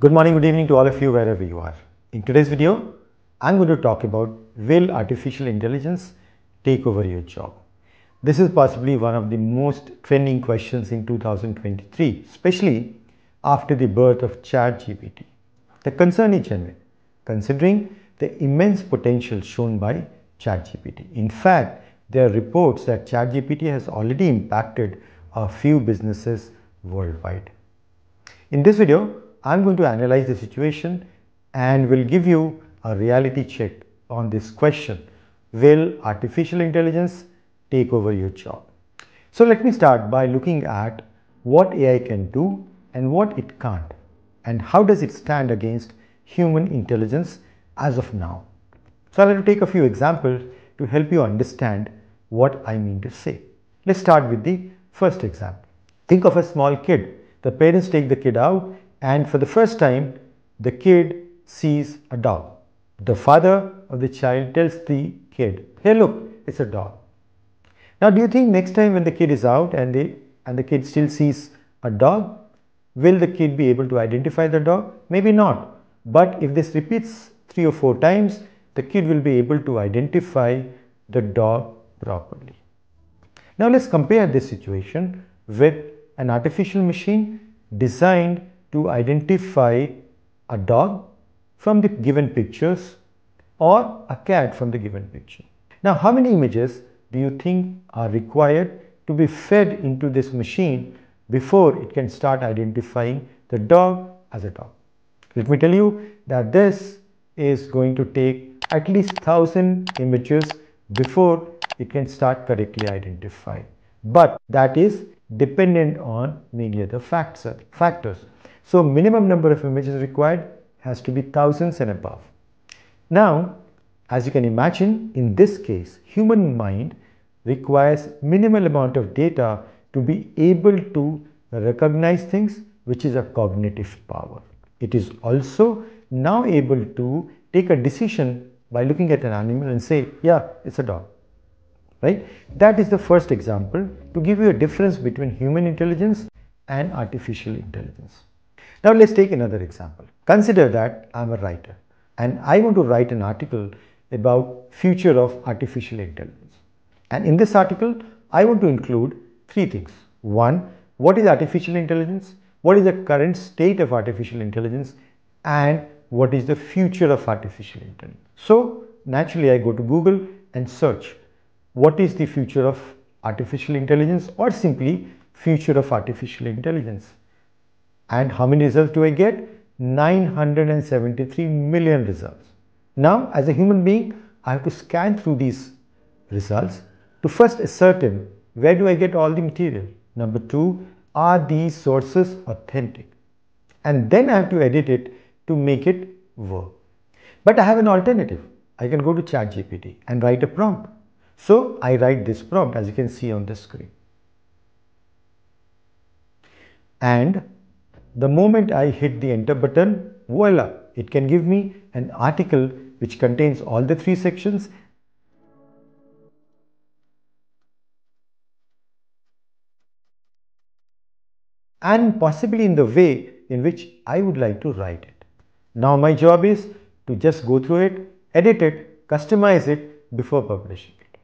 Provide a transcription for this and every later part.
Good morning, good evening to all of you wherever you are. In today's video, I'm going to talk about will artificial intelligence take over your job? This is possibly one of the most trending questions in 2023, especially after the birth of ChatGPT. The concern is genuine, considering the immense potential shown by ChatGPT. In fact, there are reports that ChatGPT has already impacted a few businesses worldwide. In this video, I'm going to analyze the situation and will give you a reality check on this question. Will artificial intelligence take over your job? So let me start by looking at what AI can do and what it can't and how does it stand against human intelligence as of now. So I'll take a few examples to help you understand what I mean to say. Let's start with the first example. Think of a small kid. The parents take the kid out and for the first time the kid sees a dog. The father of the child tells the kid, hey look, it's a dog. Now do you think next time when the kid is out and, they, and the kid still sees a dog, will the kid be able to identify the dog? Maybe not. But if this repeats three or four times, the kid will be able to identify the dog properly. Now let's compare this situation with an artificial machine designed to identify a dog from the given pictures or a cat from the given picture. Now how many images do you think are required to be fed into this machine before it can start identifying the dog as a dog? Let me tell you that this is going to take at least 1000 images before it can start correctly identifying. But that is dependent on many other factors. So minimum number of images required has to be thousands and above. Now, as you can imagine, in this case, human mind requires minimal amount of data to be able to recognize things, which is a cognitive power. It is also now able to take a decision by looking at an animal and say, yeah, it's a dog. Right? That is the first example to give you a difference between human intelligence and artificial intelligence. Now let's take another example. Consider that I'm a writer and I want to write an article about future of artificial intelligence. And in this article, I want to include three things. One, what is artificial intelligence? What is the current state of artificial intelligence? And what is the future of artificial intelligence? So naturally I go to Google and search what is the future of artificial intelligence or simply future of artificial intelligence. And how many results do I get? 973 million results. Now as a human being, I have to scan through these results to first ascertain where do I get all the material. Number two, are these sources authentic? And then I have to edit it to make it work. But I have an alternative. I can go to ChatGPT and write a prompt. So I write this prompt as you can see on the screen. And the moment I hit the enter button, voila, it can give me an article which contains all the three sections and possibly in the way in which I would like to write it. Now my job is to just go through it, edit it, customize it before publishing it.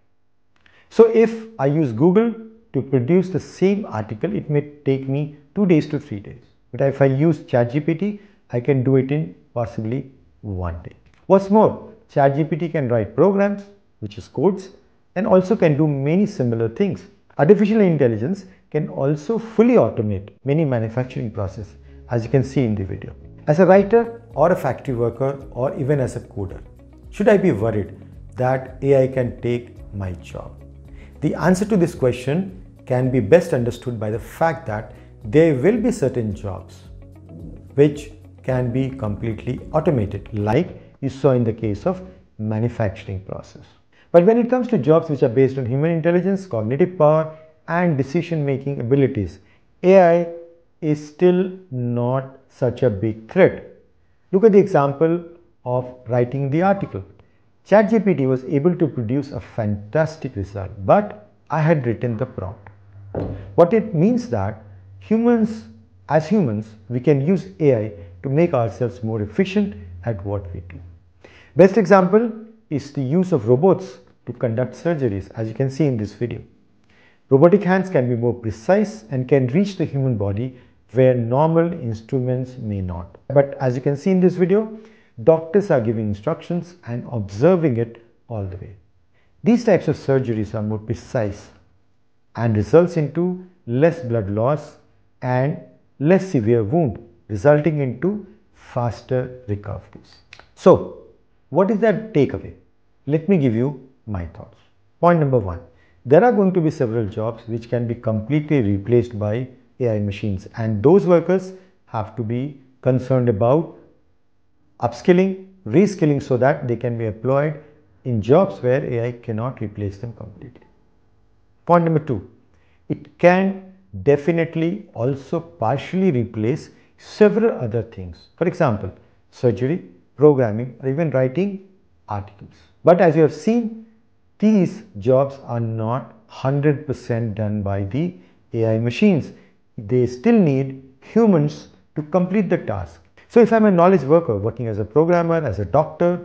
So if I use Google to produce the same article, it may take me two days to three days. But if I use ChatGPT, I can do it in possibly one day. What's more, ChatGPT can write programs, which is codes, and also can do many similar things. Artificial intelligence can also fully automate many manufacturing processes, as you can see in the video. As a writer or a factory worker or even as a coder, should I be worried that AI can take my job? The answer to this question can be best understood by the fact that there will be certain jobs which can be completely automated like you saw in the case of manufacturing process. But when it comes to jobs which are based on human intelligence, cognitive power and decision making abilities, AI is still not such a big threat. Look at the example of writing the article. ChatGPT was able to produce a fantastic result, but I had written the prompt. What it means that humans as humans, we can use AI to make ourselves more efficient at what we do. Best example is the use of robots to conduct surgeries as you can see in this video. Robotic hands can be more precise and can reach the human body where normal instruments may not. But as you can see in this video, doctors are giving instructions and observing it all the way. These types of surgeries are more precise and results into less blood loss and less severe wound resulting into faster recoveries. So what is that takeaway? Let me give you my thoughts. Point number one, there are going to be several jobs which can be completely replaced by AI machines and those workers have to be concerned about upskilling, reskilling so that they can be employed in jobs where AI cannot replace them completely. Point number two, it can definitely also partially replace several other things. For example, surgery, programming or even writing articles. But as you have seen, these jobs are not 100% done by the AI machines. They still need humans to complete the task. So if I'm a knowledge worker working as a programmer, as a doctor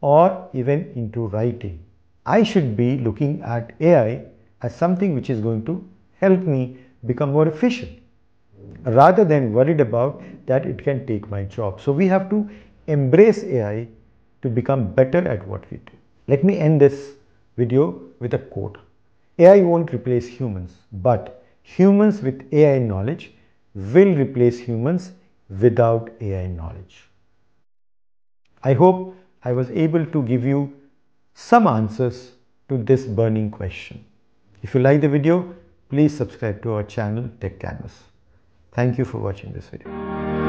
or even into writing, I should be looking at AI as something which is going to help me become more efficient rather than worried about that it can take my job. So we have to embrace AI to become better at what we do. Let me end this video with a quote. AI won't replace humans, but humans with AI knowledge will replace humans without AI knowledge. I hope I was able to give you some answers to this burning question. If you like the video, please subscribe to our channel Techcanvass. Thank you for watching this video.